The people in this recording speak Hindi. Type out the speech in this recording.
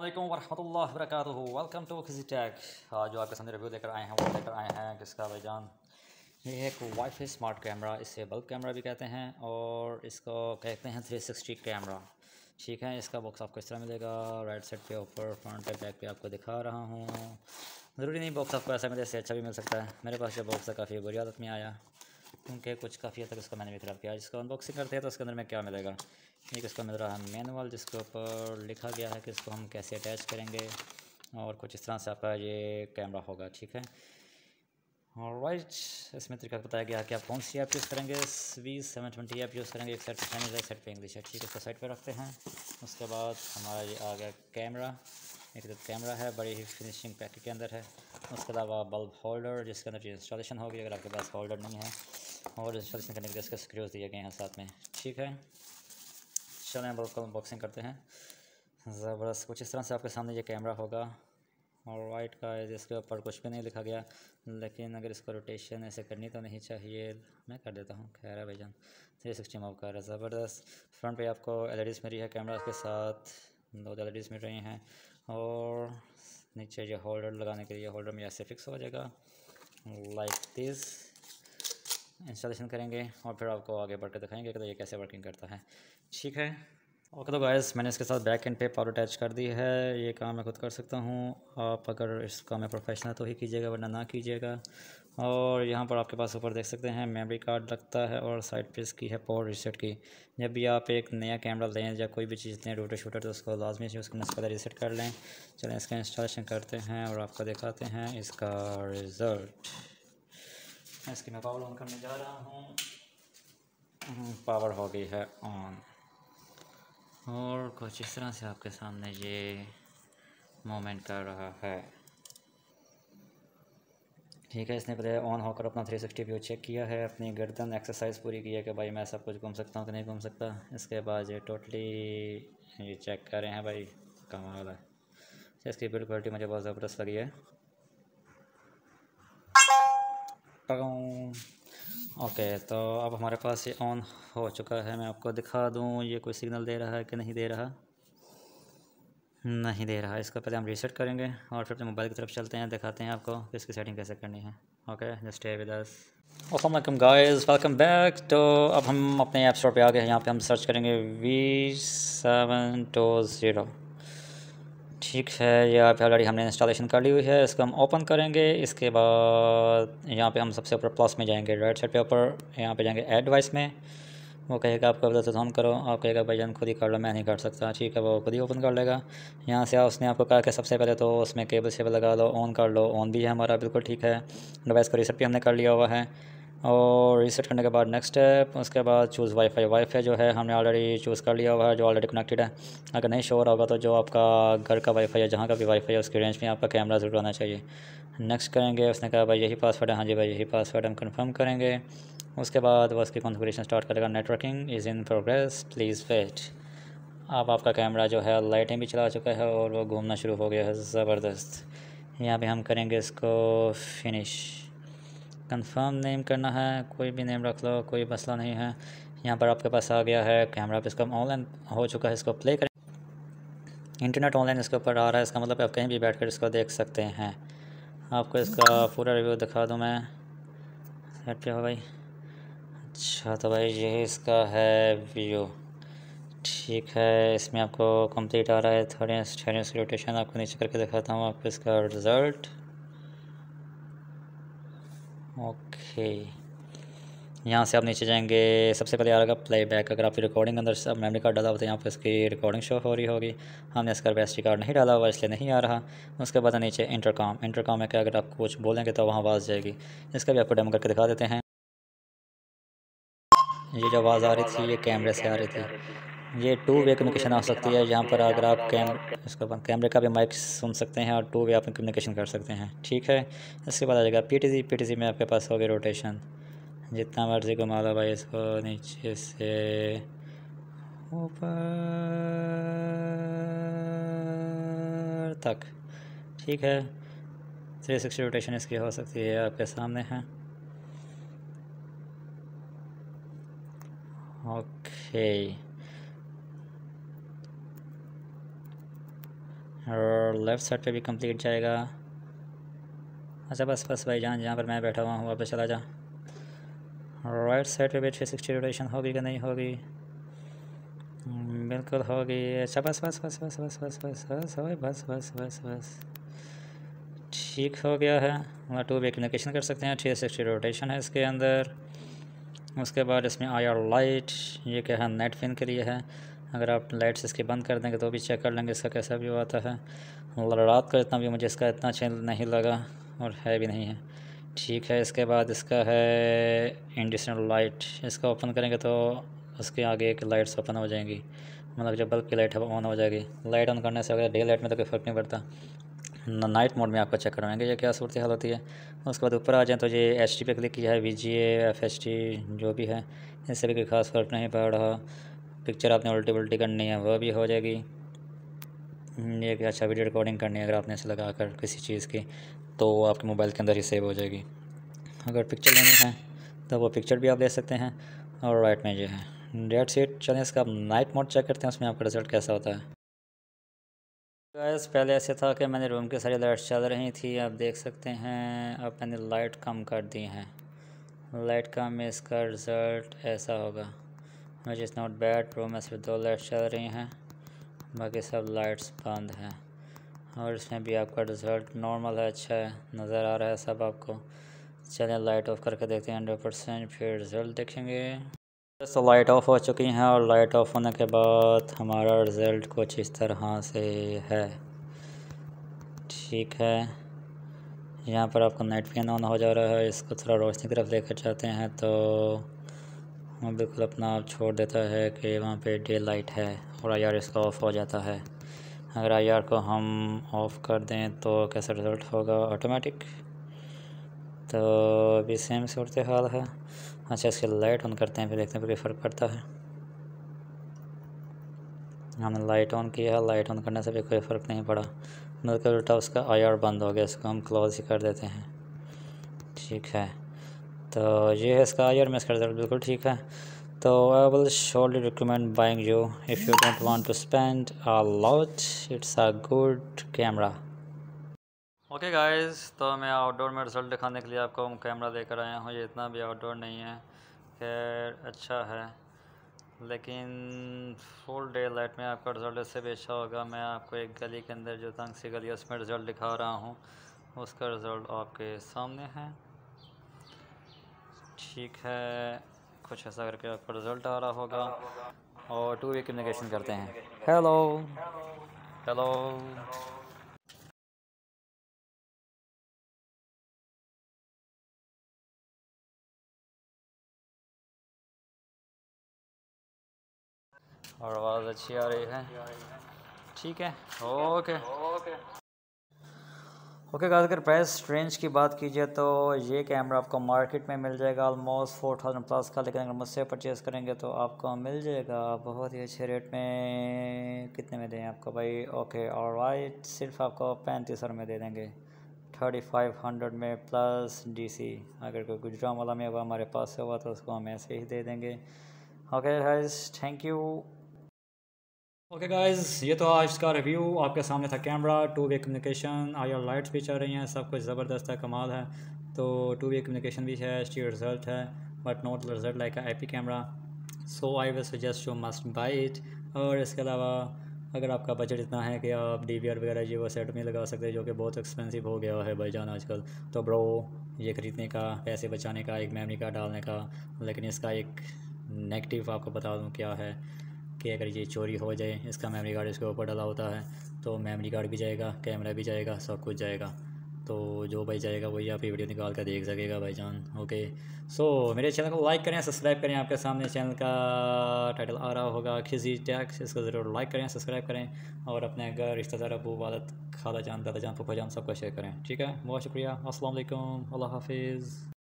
अल्लाम वरहमल वरक वेलकम टू किसी टैग आज जो आपके सामने रिव्यू लेकर आए हैं, वो लेकर आए हैं किसका भाईजान ये एक वाईफाई स्मार्ट कैमरा इसे बल्ब कैमरा भी कहते हैं और इसको कहते हैं 360 कैमरा ठीक है, इसका बॉक्स आपको इस तरह मिलेगा। राइट साइड पे ऊपर फ्रंट पे बैक पे आपको दिखा रहा हूँ। ज़रूरी नहीं बॉक्स आपको ऐसा मिले, इससे अच्छा भी मिल सकता है। मेरे पास ये बॉक्स काफ़ी बुरी आदत में आया। क्योंकि कुछ काफ़ी हद तक इसको मैंने भी ख़राब किया। जिसको अनबॉक्सिंग करते हैं तो उसके अंदर में क्या मिलेगा? एक इसको मिल रहा है मैनुअल जिसके ऊपर लिखा गया है कि इसको हम कैसे अटैच करेंगे और कुछ इस तरह से आपका ये कैमरा होगा, ठीक है? और राइट इसमें तरीका बताया गया है कि आप कौन सी ऐप यूज़ करेंगे? V seven twenty app use करेंगे, एक साइड पर चाइनीज़ एक साइड पर इंग्लिश है, ठीक है? इसको साइड पर रखते हैं। उसके बाद हमारा ये आ गया कैमरा एक तो कैमरा है, बड़ी ही फिनिशिंग पैकेट के अंदर है। उसके अलावा बल्ब होल्डर जिसके अंदर इंस्टॉलेशन होगी, अगर आपके पास होल्डर नहीं है। और इंस्टॉलेशन करने के लिए इसके स्क्रूज दिए गए हैं साथ में। ठीक है? चलें को अनबॉक्सिंग करते हैं। ज़बरदस्त। कुछ इस तरह से आपके सामने ये कैमरा होगा। और वाइट का है जिसके ऊपर कुछ भी नहीं लिखा गया। लेकिन अगर इसको रोटेशन ऐसे करनी तो नहीं चाहिए। मैं कर देता हूँ। खैर है भाईजान। थ्री सिक्सटी कर है। ज़बरदस्त। फ्रंट पे आपको एल ई मिली है कैमरा के साथ। दो एल ई मिल रही हैं। और नीचे ये होल्डर लगाने के लिए होल्डर में ऐसे फिक्स हो जाएगा। लाइक दिस इंस्टॉलेशन करेंगे और फिर आपको आगे बढ़ कर दिखाएँगे कि तो ये कैसे वर्किंग करता है। ठीक है। ओके तो गाइस मैंने इसके साथ बैक एंड पे पावर अटैच कर दी है। ये काम मैं खुद कर सकता हूँ। आप अगर इस काम में प्रोफेशनल तो ही कीजिएगा, वरना ना कीजिएगा। और यहाँ पर आपके पास ऊपर देख सकते हैं मेमोरी कार्ड लगता है और साइड पे इसकी है पावर रिसेट की। जब भी आप एक नया कैमरा लें या कोई भी चीज़ लें रोटर शूटर तो उसको लाजमी से उसको नस्पत रिसेट कर लें। चलें, इसका इंस्टॉलेशन करते हैं और आपको दिखाते हैं इसका रिज़ल्ट इसकी मैं पावर ऑन करने जा रहा हूँ। पावर हो गई है ऑन और कुछ इस तरह से आपके सामने ये मोमेंट कर रहा है। ठीक है, इसने पहले ऑन होकर अपना 360 व्यू चेक किया है, अपनी गर्दन एक्सरसाइज पूरी की है कि भाई मैं सब कुछ घूम सकता हूँ कि नहीं घूम सकता। इसके बाद ये टोटली ये चेक कर रहे हैं भाई, कमाल है। इसकी बिल्ड क्वालिटी मुझे बहुत ज़बरदस्त लगी है। ओके तो अब हमारे पास ये ऑन हो चुका है। मैं आपको दिखा दूँ, ये कोई सिग्नल दे रहा है कि नहीं दे रहा? नहीं दे रहा। इसको पहले हम रीसेट करेंगे और फिर अपने मोबाइल की तरफ़ चलते हैं, दिखाते हैं आपको कि इसकी सेटिंग कैसे करनी है। Okay just stay with us Aslam guys welcome back तो अब हम अपने ऐप स्टोर पे आ गए हैं। यहाँ पे हम सर्च करेंगे वी सेवन टू ज़ीरो ठीक है यहाँ पे ऑलरेडी हमने इंस्टॉलेशन कर ली हुई है, इसको हम ओपन करेंगे, इसके बाद यहाँ पे हम सबसे ऊपर प्लस में जाएँगे राइट साइड पे ऊपर, यहाँ पे जाएँगे एडवाइस में। वो कहेगा, आपको बता ऑन करो, आप कहेगा, भाई जान, खुद ही कर लो, मैं नहीं कर सकता। ठीक है, वो खुद ही ओपन कर लेगा। यहाँ से उसने आपको कहा कि सबसे पहले तो उसमें केबल शेबल लगा लो ऑन कर लो ऑन भी है हमारा, बिल्कुल ठीक है। डिवाइस को रिसेट भी हमने कर लिया हुआ है। और रीसेट करने के बाद नेक्स्ट स्टेप उसके बाद चूज़ वाईफाई वाईफाई जो है, हमने ऑलरेडी चूज़ कर लिया हुआ है, जो ऑलरेडी कनेक्टेड है। अगर नहीं शोर होगा तो जो आपका घर का वाईफाई है, जहाँ का भी वाईफाई है, उसकी रेंज में आपका कैमरा ज़रूर आना चाहिए। नेक्स्ट करेंगे, उसने कहा, भाई, यही पासवर्ड है। हाँ जी, भाई, यही पासवर्ड हम कन्फर्म करेंगे। उसके बाद वो उसकी कॉन्फ़िगरेशन स्टार्ट करेगा networking is in progress please wait अब आपका कैमरा जो है लाइटें भी चला चुका है और वो घूमना शुरू हो गया है, ज़बरदस्त। यहाँ पे हम करेंगे इसको फिनिश कंफर्म नेम करना है, कोई भी नेम रख लो, कोई मसला नहीं है। यहाँ पर आपके पास आ गया है कैमरा इसका ऑनलाइन हो चुका है, इसको प्ले करें। इंटरनेट ऑनलाइन इसके ऊपर आ रहा है, इसका मतलब आप कहीं भी बैठ कर इसको देख सकते हैं। आपको इसका पूरा रिव्यू दिखा दूँ मैं। सेट पे हो भाई अच्छा तो भाई ये इसका है व्यू ठीक है, इसमें आपको कंप्लीट आ रहा है। थोड़ी थोड़ी रोटेशन आपको नीचे करके दिखाता हूँ, आपको इसका रिज़ल्ट ओके। यहाँ से आप नीचे जाएँगे। सबसे पहले आ रहेगा प्ले बैक अगर आपकी रिकॉर्डिंग अंदर सब मेमोरी कार्ड डाला हुआ तो यहाँ पर इसकी रिकॉर्डिंग शो हो रही होगी। हमने इसका बेस्ट कार्ड नहीं डाला हुआ, इसलिए नहीं आ रहा। उसके बाद नीचे इंटरकॉम इंटरकॉम में क्या, अगर आप कुछ बोलेंगे तो वहाँ आवाज़ जाएगी। इसका भी आपको डेमो करके दिखा देते हैं। ये जो आवाज़ आ रही थी, ये कैमरे से आ रही थी। ये टू वे कम्युनिकेशन आ सकती है, यहाँ पर अगर आप कैम इसके बाद कैमरे का भी माइक सुन सकते हैं और टू वे आप कम्युनिकेशन कर सकते हैं। ठीक है? इसके बाद आ जाएगा P T C P T C में आपके पास होगी रोटेशन जितना मर्ज़ी घुमा लो भाई इसको नीचे से। ऊपर तक। ठीक है? थ्री सिक्सटी रोटेशन इसकी हो सकती है, आपके सामने है। ओके और लेफ़्ट साइड पे भी कंप्लीट जाएगा। अच्छा बस बस भाई जान जहाँ पर मैं बैठा हुआ हूँ वहाँ पर चला जा। राइट साइड पे भी थ्री सिक्सटी रोटेशन होगी कि नहीं होगी? बिल्कुल होगी। अच्छा बस बस बस बस बस बस बस बस बस बस बस बस। ठीक हो गया है। मतलब टू वे कम्युनिकेशन कर सकते हैं। थ्री सिक्सटी रोटेशन है इसके अंदर। उसके बाद इसमें आर लाइट ये क्या है? नेट फिन के लिए है। अगर आप लाइट्स इसके बंद कर देंगे तो भी चेक कर लेंगे इसका कैसा व्यू आता है। रात का इतना भी मुझे इसका इतना अच्छा नहीं लगा और है भी नहीं है। ठीक है, इसके बाद इसका है इंडिशनल लाइट। इसका ओपन करेंगे तो उसके आगे एक लाइट्स ओपन हो जाएँगी। मतलब जब बल्ब की लाइट है ऑन हो जाएगी। लाइट ऑन करने से अगर डे लाइट में तो कोई फ़र्क नहीं पड़ता। नाइट मोड में आपको चेक करवाएँगे ये क्या सूरत हाल होती है। उसके बाद ऊपर आ जाए तो ये एच टी पे क्लिक किया है वी जी एफ़ टी जो भी है, इससे भी कोई ख़ास फ़र्क नहीं पड़ रहा। पिक्चर आपने उल्टी उल्टी करनी है वह भी हो जाएगी। ये कि अच्छा वीडियो रिकॉर्डिंग करनी है अगर आपने इसे लगा कर किसी चीज़ की तो आपके मोबाइल के अंदर ही सेव हो जाएगी। अगर पिक्चर लेनी है तो वो पिक्चर भी आप ले सकते हैं। और राइट में ये है डेट सीट चलें इसका नाइट मोड चेक करते हैं, उसमें आपका रिज़ल्ट कैसा होता है। गैस पहले ऐसे था कि मैंने रूम की सारी लाइट्स चल रही थी, आप देख सकते हैं, अब मैंने लाइट कम कर दी हैं। लाइट कम में इसका रिज़ल्ट ऐसा होगा। मुझे इज़ नॉट बैड सिर्फ़ दो लाइट चल रही हैं। बाकी सब लाइट्स बंद हैं। और इसमें भी आपका रिज़ल्ट नॉर्मल है अच्छा है, नज़र आ रहा है सब आपको। चलें लाइट ऑफ़ करके देखते हैं हंड्रेड परसेंट फिर रिज़ल्ट देखेंगे। तो लाइट ऑफ़ हो चुकी हैं और लाइट ऑफ़ होने के बाद हमारा रिज़ल्ट कुछ इस तरह से है। ठीक है। यहाँ पर आपको नेट फ़ैन ऑन हो जा रहा है। इसको थोड़ा रोशनी की तरफ़ लेकर जाते हैं तो वो बिल्कुल अपना आप छोड़ देता है कि वहाँ पे डे लाइट है और आईआर इसका ऑफ़ हो जाता है। अगर आईआर को हम ऑफ़ कर दें तो कैसा रिज़ल्ट होगा? ऑटोमेटिक तो अभी सेम सूरत हाल है। अच्छा इसकी लाइट ऑन करते हैं, फिर देखते हैं फिर फ़र्क पड़ता है। हमने लाइट ऑन किया है लाइट ऑन करने से भी कोई फ़र्क नहीं पड़ा। मतलब उल्टा उसका आई बंद हो गया, इसको हम क्लोज ही कर देते हैं। ठीक है। तो ये है इसका आई में इसका रिज़ल्ट बिल्कुल ठीक है। तो I will surely recommend buying you if you don't want to spend a lot it's a good camera okay guys तो मैं आउटडोर में रिज़ल्ट दिखाने के लिए आपको कैमरा लेकर आया हूँ। ये इतना भी आउटडोर नहीं है। खैर अच्छा है। लेकिन फुल डे लाइट में आपका रिज़ल्ट इससे भी अच्छा होगा। मैं आपको एक गली के अंदर जो तंग सी गली उसमें रिज़ल्ट दिखा रहा हूँ। उसका रिज़ल्ट आपके सामने है। ठीक है। कुछ ऐसा करके आपका रिज़ल्ट आ रहा होगा। और टू वे कम्युनिकेशन करते हैं। हेलो हेलो और आवाज़ अच्छी आ रही है। ठीक है। ओके ओके गाइस, अगर प्राइस रेंज की बात कीजिए तो ये कैमरा आपको मार्केट में मिल जाएगा ऑलमोस्ट फोर थाउज़ेंड प्लस का, लेकिन अगर मुझसे परचेज़ करेंगे तो आपको मिल जाएगा। बहुत ही अच्छे रेट में कितने में दें आपको भाई? ओके और वाइट सिर्फ़ आपको पैंतीस में दे देंगे। थर्टी फाइव हंड्रेड में प्लस डीसी अगर कोई गुजरा वाला में हमारे पास से हुआ तो उसको हम ऐसे ही दे देंगे। Okay guys thank you okay guys ये तो आज का रिव्यू आपके सामने था camera two way communication I R lights भी चल रही हैं, सब कुछ ज़बरदस्त है, कमाल है। तो टू वे कम्युनिकेशन भी है टी रिज़ल्ट है but not result like I P camera so I will suggest you must buy it और इसके अलावा, अगर आपका बजट इतना है कि आप डी वी आर वगैरह जी वो सेट में लगा सकते हैं जो कि बहुत एक्सपेंसिव हो गया है भाईजान आजकल तो ब्रो ये ख़रीदने का, पैसे बचाने का, एक मेमरी कार्ड डालने का, लेकिन इसका एक नेगेटिव आपको बता दूँ क्या है। कि अगर ये चोरी हो जाए, इसका मेमोरी कार्ड इसके ऊपर डाला होता है तो मेमोरी कार्ड भी जाएगा कैमरा भी जाएगा, सब कुछ जाएगा। तो जो भाई जाएगा वही आप ये वीडियो निकाल कर देख सकेगा भाईजान ओके सो मेरे चैनल को लाइक करें सब्सक्राइब करें, आपके सामने चैनल का टाइटल आ रहा होगा खिजी टैक्स इसको ज़रूर लाइक करें सब्सक्राइब करें, और अपने घर, रिश्तेदार, अबू, वालद खाला जान दादा जान फूफा जान सबको शेयर करें, ठीक है? बहुत शुक्रिया असल अल्लाह हाफिज़।